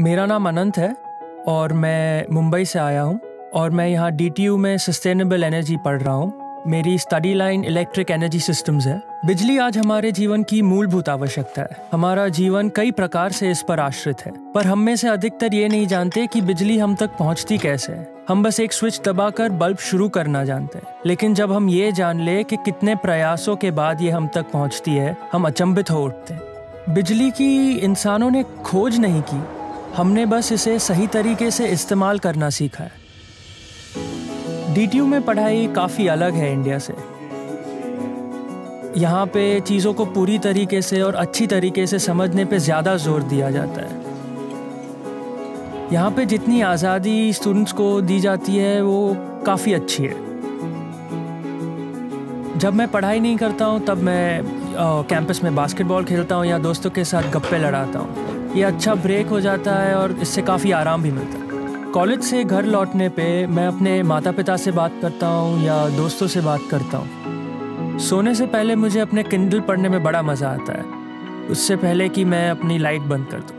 मेरा नाम अनंत है और मैं मुंबई से आया हूँ और मैं यहाँ डी में सस्टेनेबल एनर्जी पढ़ रहा हूँ। मेरी study line electric energy systems है। बिजली आज हमारे जीवन की मूलभूत आवश्यकता है। हमारा जीवन कई प्रकार से इस पर आश्रित है। पर हम में से अधिकतर ये नहीं जानते कि बिजली हम तक पहुँचती कैसे है। हम बस एक स्विच दबाकर बल्ब शुरू करना जानते हैं। लेकिन जब हम ये जान ले कि कितने प्रयासों के बाद ये हम तक पहुँचती है, हम अचंभित हो उठते हैं। बिजली की इंसानों ने खोज नहीं की। हमने बस इसे सही तरीके से इस्तेमाल करना सीखा है। डी में पढ़ाई काफ़ी अलग है इंडिया से। यहाँ पे चीज़ों को पूरी तरीके से और अच्छी तरीके से समझने पे ज़्यादा ज़ोर दिया जाता है। यहाँ पे जितनी आज़ादी स्टूडेंट्स को दी जाती है, वो काफ़ी अच्छी है। जब मैं पढ़ाई नहीं करता हूँ, तब मैं कैंपस में बास्केटबॉल खेलता हूँ या दोस्तों के साथ गप्पे लड़ाता हूँ। ये अच्छा ब्रेक हो जाता है और इससे काफ़ी आराम भी मिलता है। कॉलेज से घर लौटने पे मैं अपने माता पिता से बात करता हूँ या दोस्तों से बात करता हूँ। सोने से पहले मुझे अपने किंडल पढ़ने में बड़ा मज़ा आता है। उससे पहले कि मैं अपनी लाइट बंद कर दूँ।